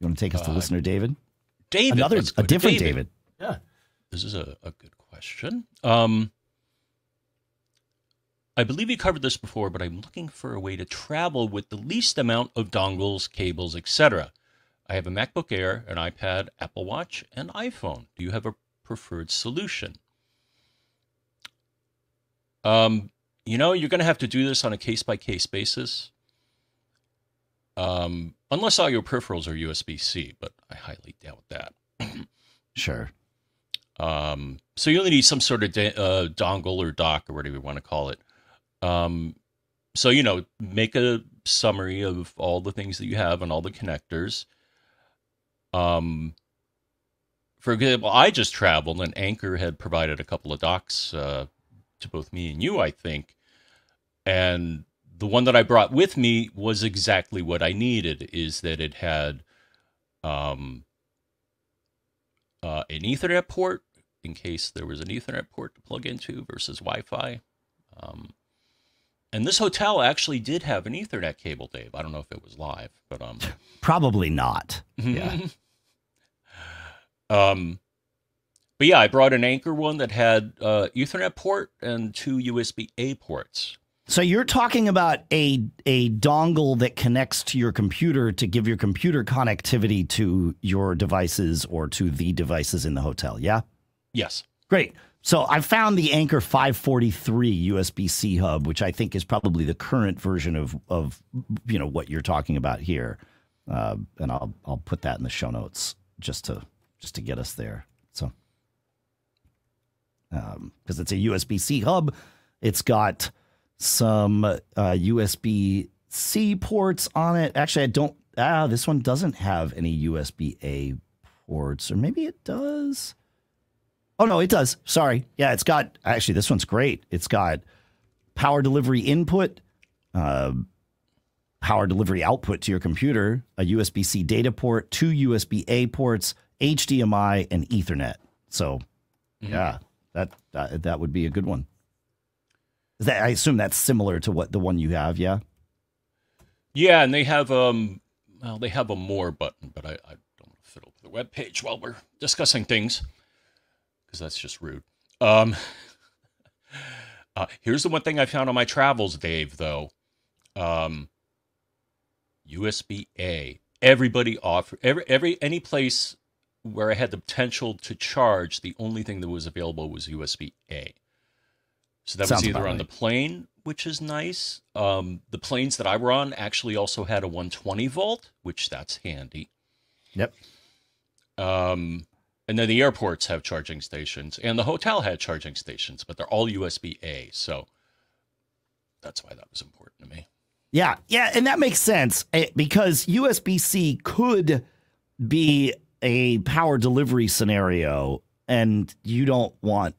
You want to take us to Uh, listener David? David, Another, let's a to different David. Yeah. This is a, a good question. Um, I believe you covered this before, but I'm looking for a way to travel with the least amount of dongles, cables, etc. I have a MacBook Air, an iPad, Apple Watch, and iPhone. Do you have a preferred solution? Um, you know, you're going to have to do this on a case by case basis. Um, unless all your peripherals are USB C, but I highly doubt that. Sure. Um, so you only need some sort of da- uh, dongle or dock or whatever you want to call it. Um, so you know, make a summary of all the things that you have and all the connectors. Um, for example, I just traveled and Anker had provided a couple of docks uh, to both me and you, I think, and the one that I brought with me was exactly what I needed. Is that it had um, uh, an Ethernet port in case there was an Ethernet port to plug into versus Wi-Fi. Um, and this hotel actually did have an Ethernet cable, Dave. I don't know if it was live, but um, Probably not. Yeah. um, but yeah, I brought an Anker one that had uh, Ethernet port and two USB A ports. So you're talking about a a dongle that connects to your computer to give your computer connectivity to your devices or to the devices in the hotel. Yeah. Yes. Great. So I found the Anker 543 USB-C hub, which I think is probably the current version of of you know what you're talking about here, uh, and I'll I'll put that in the show notes just to just to get us there. So because it's a USB-C hub, it's got some uh, USB-C ports on it. Actually, I don't. Ah, this one doesn't have any USB-A ports, or maybe it does. Oh no, it does. Sorry. Yeah, it's got actually this one's great. It's got power delivery input, uh, power delivery output to your computer, a USB C data port, two USB A ports, HDMI, and Ethernet. So, yeah, that, that that would be a good one. Is that I assume that's similar to what the one you have. Yeah. Yeah, and they have um, well, they have a more button, but I, I don't want to fiddle with the web page while we're discussing things because that's just rude. Um, uh, here's the one thing I found on my travels, Dave. Though, um, USB A. Everybody offer every every any place where I had the potential to charge. The only thing that was available was USB A. So that Sounds was either on the plane, which is nice. Um, the planes that I were on actually also had a 120 volt, which that's handy. Yep. Um, and then the airports have charging stations, and the hotel had charging stations, but they're all USB A. So that's why that was important to me. Yeah, yeah, and that makes sense eh, because USB C could be a power delivery scenario, and you don't want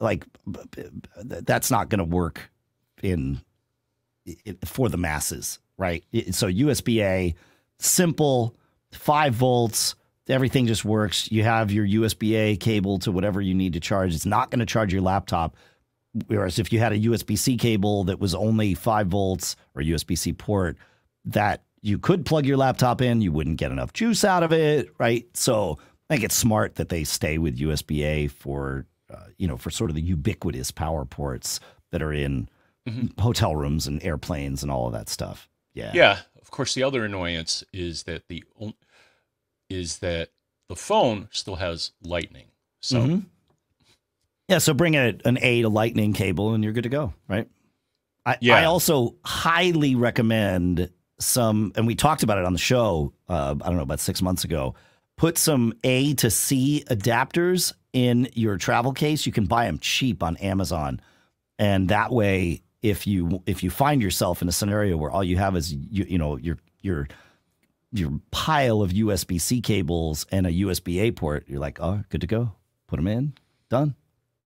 like that's not going to work in for the masses, right? So USB A, simple, five volts. Everything just works. You have your USB A cable to whatever you need to charge. It's not going to charge your laptop. Whereas if you had a USB C cable that was only five volts or USB C port, that you could plug your laptop in, you wouldn't get enough juice out of it, right? So I think it's smart that they stay with USB A for, uh, you know, for sort of the ubiquitous power ports that are in hotel rooms and airplanes and all of that stuff. Yeah. Yeah, of course. The other annoyance is that the is that the phone still has Lightning. So Mhm. Yeah, so bring a, an A to Lightning cable and you're good to go, right? I, Yeah. I also highly recommend some, and we talked about it on the show, uh, I don't know, about six months ago. Put some A to C adapters in your travel case. You can buy them cheap on Amazon. And that way, if you if you find yourself in a scenario where all you have is you, you know your your your pile of USB C cables and a USB A port, you're like, oh, good to go. Put them in, done.